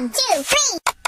One, two, three.